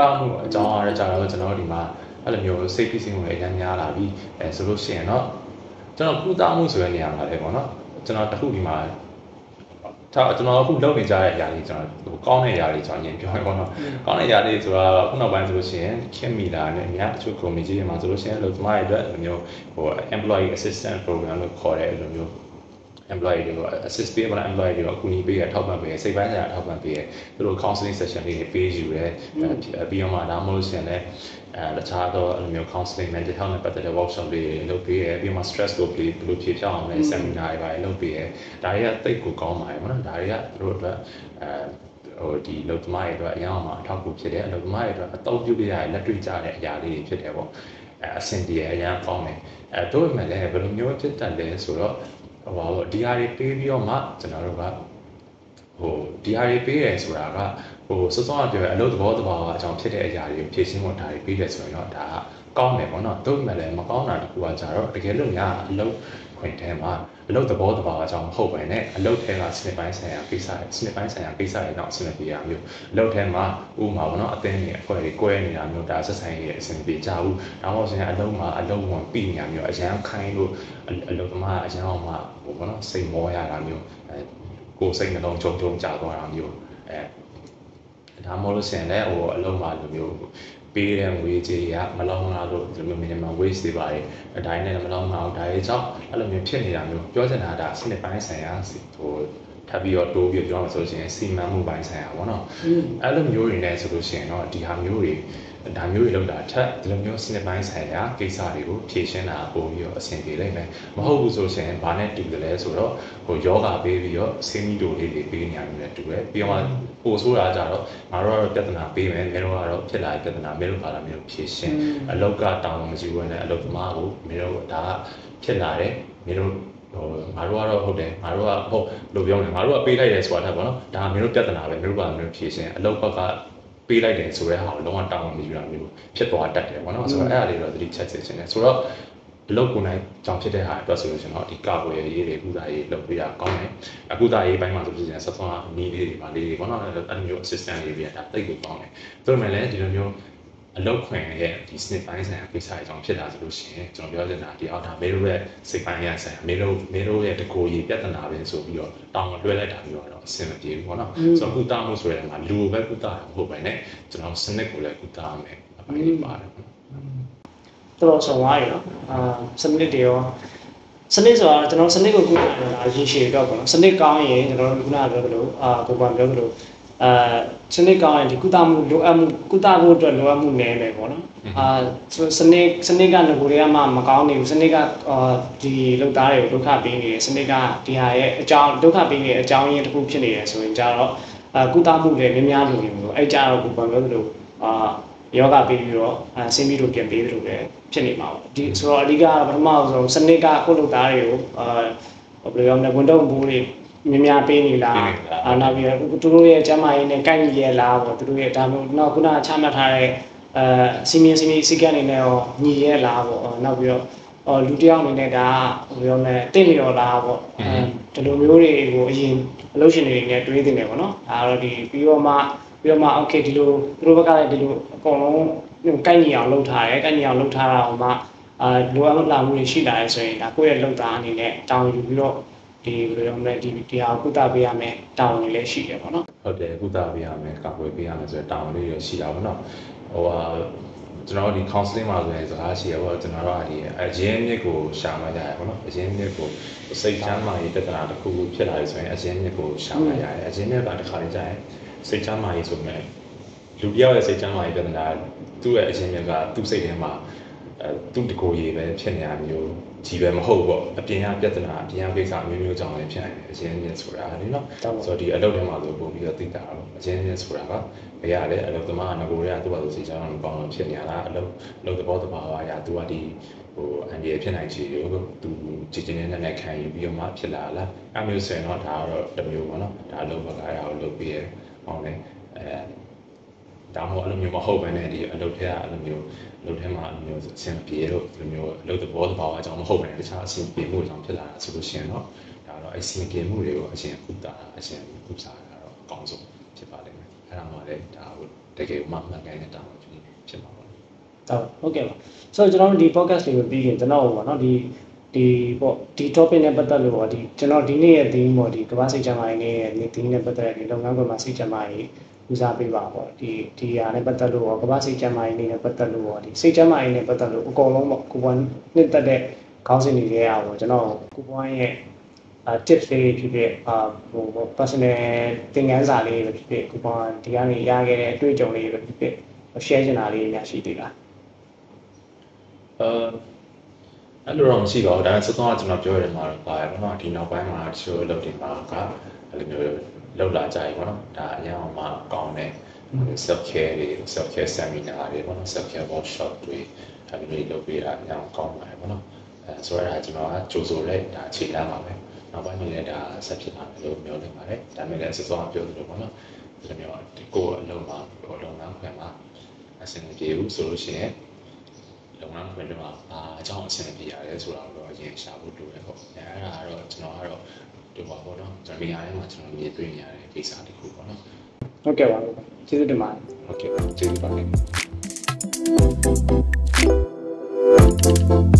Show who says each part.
Speaker 1: မြန်မာကုသမှုအကြောင်းအားကြတော့ကျွန်တော်ဒီမှာအဲ့လိုမျိုးစိတ်ဖိစီးမှုတွေအများများလာပြီအဲဆိုလို့ရှိရင်တော့ကျွန်တော်ကုသမှုဆိုတဲ့နေရာမှာလည်းပေါ့နော်ကျွန်တော်တခုဒီမှာဒါကျွန်တော်အခုလုပ်နေကြတဲ့အရာလေးကျွန်တော်ဟိုကောင်းတဲ့အရာလေးကျွန်တော်ညင်ပြောရပါတော့ကောင်းတဲ့အရာလေးဆိုတာခုနောက်ပိုင်းဆိုလို့ရှိရင်ခင်မီလာနဲ့အများတချို့ community တွေမှာဆိုလို့ရှိရင်လို့ကျွန်မရဲ့အတွက်လိုမျိုးဟို employee assistant program လို့ခေါ်တဲ့လိုမျိုး employee တွေကို assist ပေးမလား employee တွေကိုအကူအညီပေးရထောက်ပံ့ပေးရစိတ်ပိုင်းဆိုင်ရာထောက်ပံ့ပေးရသူတို့ counseling session တွေပေးယူရဲပြီးတော့မှဒါမှမဟုတ်ရှင်လည်းအဲတခြားသောအဲ့လိုမျိုး counseling mental health နဲ့ပတ်သက်တဲ့ workshop တွေလုပ်ပေးရပြီးမှ stress ကိုဘယ်လိုဖြေဖြောင်းအောင်လဲ seminar တွေပါလုပ်ပေးရဒါတွေကတိတ်ကိုကောင်းပါတယ်ပေါ့နော်ဒါတွေကသူတို့အတွက်အဲဟိုဒီလုံသမားတွေအတွက်အရင်အောင်အထောက်အကူဖြစ်တယ်အလုံသမားတွေအတွက်အသုံးပြုရတဲ့လက်တွေ့ကျတဲ့အရာလေးတွေဖြစ်တယ်ပေါ့အဲအဆင်ပြေအရင်ကောင်းတယ်အဲတို့ပေမဲ့လည်းဘယ်လိုမျိုးဖြစ်တတ်လဲဆိုတော့ ဟိုပါပေါ့ဒီဟာတွေပေးပြီးတော့မှကျွန်တော်တို့ကဟိုဒီဟာတွေပေးတယ်ဆိုတာကဟိုစောစောကပြောရအလုပ်သဘောတဘာဝအကြောင်းဖြစ်တဲ့အရာတွေကိုဖြည့်ရှင်းဖို့ဒါတွေပေးတယ်ဆိုရင်တော့ဒါကကောင်းတယ်ပေါ့နော်တို့မှလည်းမကောင်းတာတခုကကြတော့တကယ်လို့ညာအလုပ် ခွင့်ထဲမှာအလုပ်သဘောတဘာဝအကြောင်းမဟုတ်ပဲနဲ့အလုပ်ထဲကစနစ်ပိုင်းဆိုင်ရာကိစ္စတွေစနစ်ပိုင်းဆိုင်ရာကိစ္စတွေတော့အဆင်ပြေရမျိုးအလုပ်ထဲမှာဥပမာပေါ့နော်အသင်းတွေအဖွဲ့တွေ꿰နေတာမျိုးဒါဆက်ဆိုင်ရဲ့အဆင်ပြေကြဘူးဒါမှမဟုတ်ဆိုရင်အလုပ်မှာအလုပ်ဝင်ပြီးနေတာမျိုးအရန်ခိုင်းလို့အလုပ်သမားအရန်အောင်မှဟိုပေါ့နော်စိတ်မောရတာမျိုးအဲကိုယ်စိတ်နှလုံးကြုံကြုံကြာသွားတာမျိုးအဲဒါမှမဟုတ်လို့ရှိရင်လည်းဟိုအလုံးမှာလိုမျိုး ပေးတဲ့ငွေကြေးကမလောင်းလာလို့ဒီလို minimum wage တွေပါတယ်အတိုင်းနဲ့မလောင်းလာအောင်ဒါရဲ့ကြောင့်အဲ့လိုမျိုးဖြစ်နေတာမျိုးပြောချင်တာဒါစနစ်ပိုင်းဆိုင်ရာဟို ထပ်ပြီးတော့တိုးပြီးပြောမှဆိုရှင်စီမံမှုပိုင်းဆိုင်ရာပေါ့နော်အဲ့လိုမျိုးတွေနဲ့ဆိုလို့ရှိရင်တော့ဒီဟာမျိုးတွေဒါမျိုးတွေလောက်တာထက်ဒီလိုမျိုးစနစ်ပိုင်းဆိုင်ရာကိစ္စတွေကိုဖြေရှင်းတာပို့ပြီးတော့အဆင်ပြေလိမ့်မယ်မဟုတ်ဘူးဆိုရှင်ဘာနဲ့တူတယ်လဲဆိုတော့ဟိုယောဂပေးပြီးတော့ဆေးမီတိုလေးတွေပေးနေရတယ်လည်းတူတယ်ပြီးတော့ပို့ဆိုတာကြတော့ငါတို့ကတော့ပြဿနာပေးမယ်မင်းတို့ကတော့ဖြစ်လာတဲ့ပြဿနာမင်းတို့ဘာလာမင်းတို့ဖြေရှင်းအလောက်ကတောင်းမကြည့်ဘူးနဲ့အလောက်သမားကိုမင်းတို့ဒါကဖြစ်လာတယ်မင်းတို့ ဟိုငါတို့ကတော့ဟုတ်တယ်ငါတို့ကဟုတ်လို့ပြောနေငါတို့ကပေးလိုက်ရဲဆိုတာတက်ပေါ့နော်ဒါမင်းတို့ပြဿနာပဲမင်းတို့ကမင်းတို့ဖြေရှင်းအလောက်ဘက်ကပေးလိုက်တယ်ဆိုတဲ့ဟာကိုလုံးဝတောင်းမယူတာမျိုးဖြစ်သွားတတ်တယ်ပေါ့နော်ဆိုတော့အဲ့အရာတွေတော့သတိချက်စေချင်တယ်ဆိုတော့အလုပ်ကိုယ်နိုင်ကြောင့်ဖြစ်တဲ့ဟာအတွက်ဆိုလို့ရှင်တော့ဒီကာကွယ်ရေးတွေကုသရေးလုပ်ပေးတာကောင်းတယ်အကုသရေးပိုင်းမှာဆိုလို့ရှင်ဆက်သွန်းနီးလေးတွေပါလေးတွေပေါ့နော်အဲ့လိုမျိုး assistant ရေးပေးတာတိတ်ကိုကောင်းတယ်ဒါပေမဲ့လည်းဒီလိုမျိုး အလောက်ခွင်ရဲ့ဒီ snip ပိုင်းဆိုင်ရာကိစ္စအကြောင်းဖြစ်တာဆိုလို့ရှိရင်ကျွန်တော်ပြောချင်တာဒီအောက်ဒါမေတို့ရဲ့စိတ်ပိုင်းရဆိုင်မေတို့မေတို့ရဲ့တကူကြီးပြဿနာပဲဆိုပြီးတော့တောင်းလွှဲလိုက်တာမျိုးတော့အဆင်မပြေဘူးပေါ့နော်ဆိုတော့ကုသမှုဆိုတဲ့မှာလူပဲကုသတာမဟုတ်ပဲねကျွန်တော်စနစ်ကိုလည်းကုသရမယ်အပိုင်းတွေပါတယ်
Speaker 2: တော်ဆောင်သွားရနော်အာစနစ်တွေရောစနစ်ဆိုတာကျွန်တော်စနစ်ကိုကုသရတာရည်ရှည်တော့ပေါ့နော်စနစ်ကောင်းရင်ကျွန်တော်တို့ခုနပြောသလိုအာကိုကပြောသလို အာစနစ်ကောင်းရင်ဒီကုသမှုလိုအပ်မှုကုသဖို့အတွက်လိုအပ်မှုနည်းမယ်ပေါ့နော်အာစနစ်စနစ်ကငကိုတွေကမှမကောင်းနေဘူးစနစ်ကအာဒီလောက်သားတွေကိုဒုက္ခပေးနေတယ်စနစ်ကဒီဟာရဲ့အကြောင်းဒုက္ခပေးနေတဲ့အကြောင်းရင်းတစ်ခုဖြစ်နေတယ်ဆိုရင်ကြတော့အာကုသမှုလည်းများများလိုနေလို့အဲ့ကြတော့ကိုပြောသလိုအာယောဂပေးပြီးတော့အဆင်းပြီးတော့ပြန်ပေးတယ်လို့လည်းဖြစ်နေမှာပေါ့ဒီဆိုတော့အဓိကပထမဆုံးစနစ်ကကိုလုတ်သားတွေကိုအာဘယ်လိုပြောမလဲဝန်တော့ဘူးတွေ များများပေးနေလားအာနောက်ပြီးတော့သူတို့ရဲ့ကျမ်းမာရေးနဲ့ကိုက်ညီရဲ့လားပေါ့သူတို့ရဲ့ဒါမျိုးနောက်ခုနချမှတ်ထားတဲ့အဲစီမင်းစီမင်းစီကံနေနဲ့ရောညီရဲ့လားပေါ့နောက်ပြီးတော့အော်လူတယောက်အနေနဲ့ဒါဘယ်လိုလဲတင့်လျော်လားပေါ့အဲဒီလိုမျိုးတွေကိုအရင်အလုပ်ရှင်တွေနဲ့တွေးတင်တယ်ပေါ့နော်ဒါတော့ဒီပြီးတော့မှပြီးတော့မှ okay ဒီလိုသူတို့ဘက်ကလည်းဒီလိုအကုန်လုံးကိုက်ညီအောင်လုပ်ထားတယ်ကိုက်ညီအောင်လုပ်ထားတာဟိုမှအာလိုအပ်လာမှုတွေရှိလာရဲဆိုရင်ဒါကိုယ့်ရဲ့လုပ်သားအနေနဲ့တောင်းယူပြီးတော့ ဒီဘယ်လိုလဲဒီဒီဟာကုသပေးရမယ်တာဝန်တွေလည်းရှိတယ်ပေါ့နော်
Speaker 1: ဟုတ်တယ်ကုသပေးရမယ်ကာကွယ်ပေးရမယ်ဆိုတဲ့တာဝန်လေးတွေရှိတာပေါ့နော်ဟိုဟာကျွန်တော်ဒီ counseling မှာဆိုရင်စကားရှိရပေါ့ကျွန်တော်တို့ကဒီအရင်မြစ်ကိုရှာမှကြရပေါ့နော်အရင်မြစ်ကိုစိတ်ချမ်းသာရေးပြဿနာတစ်ခုခုဖြစ်လာရဆိုရင်အရင်မြစ်ကိုရှာမှရတယ်အရင်မြစ်ကတစ်ခါလေးကြာရင်စိတ်ချမ်းသာရေးဆိုပေမဲ့လူတယောက်ရဲ့စိတ်ချမ်းသာရေးပြဿနာသူ့ရဲ့အရင်မြစ်ကသူ့စိတ်ထဲမှာ အဲသူ့တကိုယ်ရေးပဲဖြစ်နေတာမျိုးကြီးပဲမဟုတ်ပေါ့အပြင်ကပြဿနာအပြင်ကကိစ္စမျိုးမျိုးကြောင့်လည်းဖြစ်နိုင်တယ်အရင်ချင်းဆိုတာလေနော်ဆိုတော့ဒီအလုပ်ထဲမှာဆိုပို့ပြီးတော့သိတာတော့အရင်ချင်းဆိုတာကဘယ်ရလဲအလုပ်သမားကငကိုတွေကသူ့ဘာလို့စိတ်ချမ်းသာမကောင်းလို့ဖြစ်နေရတာအလုပ်အလုပ်သဘောတဘာဝအရာသူကဒီဟိုအန်ဒီဖြစ်နိုင်ချေကိုသူကြည်ကျင်နေတဲ့နဲ့ခံယူပြီးတော့မှဖြစ်လာလားအမျိုးဆိုရင်တော့ဒါကတော့တစ်မျိုးပေါ့နော်ဒါအလုပ်ဘက်ကအဲ့ဒါကိုလုပ်ပြီးရအောင်လေအဲ ဒါမှမဟုတ်အဲ့လိုမျိုးမဟုတ်ဘဲနဲ့ဒီအလုပ်ထဲကအဲ့လိုမျိုးအလုပ်ထဲမှာအဲ့လိုမျိုးအဆင်ပြေလို့ဒီလိုမျိုးအလုပ်သဘောတဘာဝအကြောင်းမဟုတ်ဘဲတခြားအဆင်ပြေမှုအကြောင်းဖြစ်လာတာဆိုလို့ရှိရင်တော့ဒါတော့အဆင်ပြေမှုတွေကိုအရှင်ကုသတာအရှင်ကုသတာတော့အကောင်းဆုံးဖြစ်ပါလိမ့်မယ်အဲ့ဒါမှလည်းဒါဟိုတကယ်မှမှန်ကန်တဲ့တာဝန်ဖြစ်မှာပေါ့
Speaker 2: ဟုတ်ဟုတ်ကဲ့ပါဆိုတော့ကျွန်တော်တို့ဒီ podcast လေးကိုပြီးရင်ကျွန်တော်ပေါ့နော်ဒီ ဒီပေါ့ဒီ topic နဲ့ပတ်သက်လို့ပေါ့ဒီကျွန်တော်ဒီနေ့ရဲ့ theme ပေါ့ဒီကမ္ဘာစိတ်ချမ်းသာရေးနဲ့ဒီ theme နဲ့ပတ်သက်တဲ့ဒီလုပ်ငန်းခွင်မှာစိတ်ချမ်းသာရေးဦးစားပေးပါပေါ့ဒီဒီဟာနဲ့ပတ်သက်လို့ပေါ့ကမ္ဘာစိတ်ချမ်းသာရေးနဲ့ပတ်သက်လို့ပေါ့ဒီစိတ်ချမ်းသာရေးနဲ့ပတ်သက်လို့အကုန်လုံးပေါ့ကိုပွန်နှစ်သက်တဲ့ခေါင်းစဉ်တွေရဲ့အားပေါ့ကျွန်တော်ကိုပွန်ရဲ့အာ tips လေးဖြစ်ဖြစ်အာဟို personal သင်ခန်းစာလေးပဲဖြစ်ဖြစ်ကိုပွန်ဒီကနေရခဲ့တဲ့အတွေ့အကြုံလေးပဲဖြစ်ဖြစ် share ချင်တာလေးများရှိသေးလား
Speaker 1: အဲ အဲ့လိုတော့မရှိပါဘူးဒါပေမဲ့စောစောကကျွန်တော်ပြောရတဲ့မှာတော့ပါတယ်ပေါ့နော်ဒီနောက်ပိုင်းမှာတချို့အလုပ်တွေမှာကအဲ့လိုမျိုးလောက်လာကြပြီပေါ့နော်ဒါအရင်အောင်မှကောင်းတဲ့ self care တွေ self care seminar တွေပေါ့နော် self care workshop တွေအဲ့လိုမျိုးလုပ်ပေးတာအရင်အောင်ကောင်းပါတယ်ပေါ့နော်အဲဆိုတော့ဒါကျွန်တော်ကကြိုဆိုတဲ့ဒါအခြေလာပါပဲနောက်ပိုင်းမှာလည်းဒါဆက်ဖြစ်လာမယ်လို့ပြောနေပါတယ်ဒါပေမဲ့လည်းစောစောကပြောသလိုပေါ့နော်ဒီလိုမျိုးဒီကိုယ်အလုံးမှာကိုယ်လုံးငန်းခွင်မှာအဆင်မပြေဘူးဆိုလို့ရှိရင် လုပ်ငန်းခွင်တွေမှာဘာအကြောင်းအဆင်ပြေရလဲဆိုတာကိုတော့အရင်ရှာဖို့လိုတယ်ပေါ့။အဲအဲ့ဒါကတော့ကျွန်တော်ကတော့ဒီပါပေါ့နော်။ကျွန်တော်နေရာထဲမှာကျွန်တော်မြင်တွေ့နေရတဲ့ကိစ္စတစ်ခုပေါ့နော်။
Speaker 2: ဟုတ်ကဲ့ပါ။ကျေးဇူးတင်ပါတယ်။
Speaker 1: ဟုတ်ကဲ့ပါ။ကျေးဇူးပါတယ်။ Thank you.